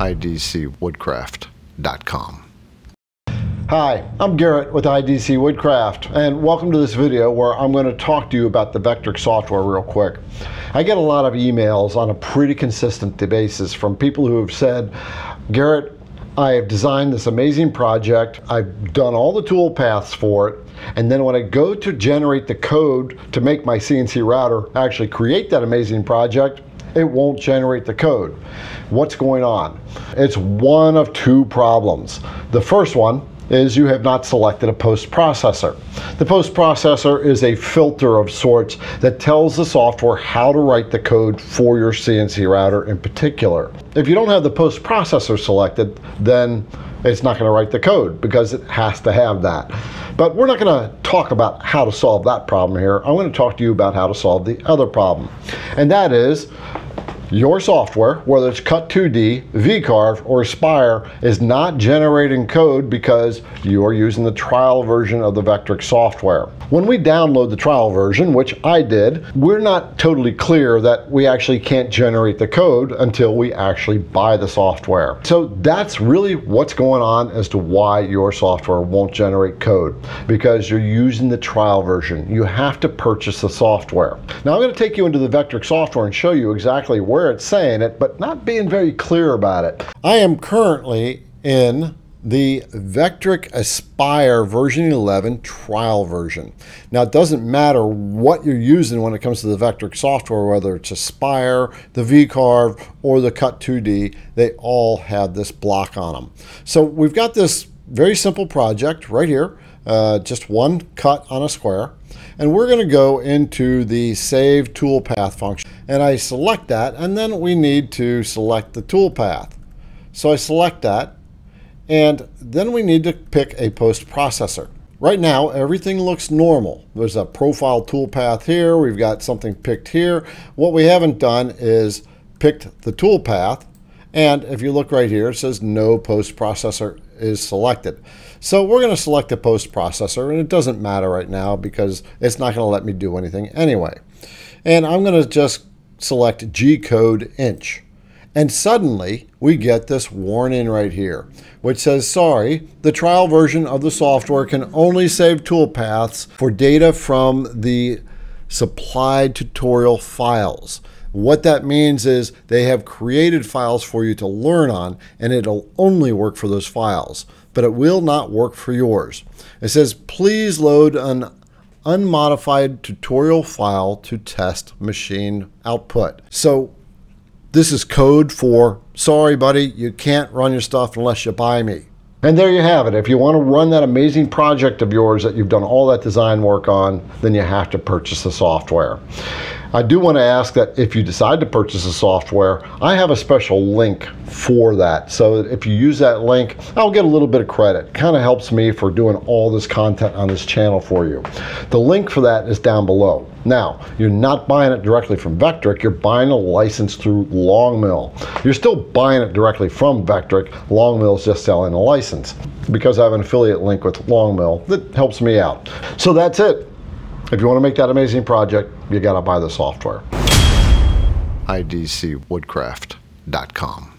idcwoodcraft.com. Hi, I'm Garrett with IDC Woodcraft, and welcome to this video where I'm going to talk to you about the Vectric software real quick. I get a lot of emails on a pretty consistent basis from people who have said, Garrett, I have designed this amazing project, I've done all the tool paths for it, and then when I go to generate the code to make my CNC router actually create that amazing project, it won't generate the code. What's going on? It's one of two problems. The first one is you have not selected a post processor. The post processor is a filter of sorts that tells the software how to write the code for your CNC router in particular. If you don't have the post processor selected, then it's not going to write the code because it has to have that. But we're not going to talk about how to solve that problem here. I'm going to talk to you about how to solve the other problem. And that is your software, whether it's Cut2D, VCarve, or Aspire, is not generating code because you're using the trial version of the Vectric software. When we download the trial version, which I did, we're not totally clear that we actually can't generate the code until we actually buy the software. So that's really what's going on as to why your software won't generate code, because you're using the trial version. You have to purchase the software. Now I'm going to take you into the Vectric software and show you exactly where where it's saying it, but not being very clear about it. I am currently in the Vectric Aspire version 11 trial version. Now it doesn't matter what you're using when it comes to the Vectric software, whether it's Aspire, the VCarve, or the Cut2D, they all have this block on them. So we've got this very simple project right here, uh, just one cut on a square. And we're going to go into the Save Toolpath function. And I select that, and then we need to select the toolpath. So I select that, and then we need to pick a post processor. Right now, everything looks normal. There's a profile toolpath here. We've got something picked here. What we haven't done is picked the toolpath. And if you look right here, it says no post processor is selected. So we're going to select a post processor, and it doesn't matter right now because it's not going to let me do anything anyway. And I'm going to just select G-code inch. And suddenly we get this warning right here, which says, sorry, the trial version of the software can only save toolpaths for data from the supplied tutorial files. What that means is they have created files for you to learn on, and it'll only work for those files, but it will not work for yours. It says, please load an unmodified tutorial file to test machine output. So this is code for, sorry buddy, you can't run your stuff unless you buy me. And there you have it. If you want to run that amazing project of yours that you've done all that design work on, then you have to purchase the software. I do want to ask that if you decide to purchase the software, I have a special link for that. So if you use that link, I'll get a little bit of credit. Kind of helps me for doing all this content on this channel for you. The link for that is down below. Now, you're not buying it directly from Vectric, you're buying a license through Longmill. You're still buying it directly from Vectric, Longmill is just selling a license. Because I have an affiliate link with Longmill, that helps me out. So that's it. If you want to make that amazing project, you got to buy the software. idcwoodcraft.com